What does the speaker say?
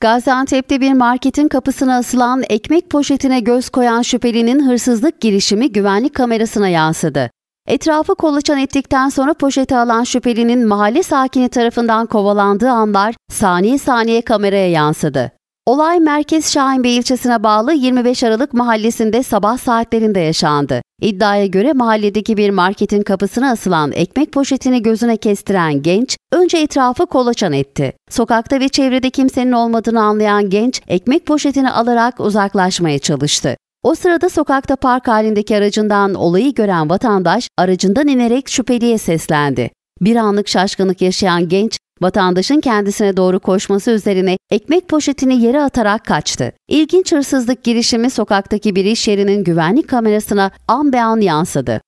Gaziantep'te bir marketin kapısına asılan ekmek poşetine göz koyan şüphelinin hırsızlık girişimi güvenlik kamerasına yansıdı. Etrafı kolaçan ettikten sonra poşeti alan şüphelinin mahalle sakini tarafından kovalandığı anlar saniye saniye kameraya yansıdı. Olay Merkez Şahinbey ilçesine bağlı 25 Aralık mahallesinde sabah saatlerinde yaşandı. İddiaya göre mahalledeki bir marketin kapısına asılan ekmek poşetini gözüne kestiren genç önce etrafı kolaçan etti. Sokakta ve çevrede kimsenin olmadığını anlayan genç ekmek poşetini alarak uzaklaşmaya çalıştı. O sırada sokakta park halindeki aracından olayı gören vatandaş aracından inerek şüpheliye seslendi. Bir anlık şaşkınlık yaşayan genç Vatandaşın kendisine doğru koşması üzerine ekmek poşetini yere atarak kaçtı. İlginç hırsızlık girişimi sokaktaki bir iş yerinin güvenlik kamerasına an be an yansıdı.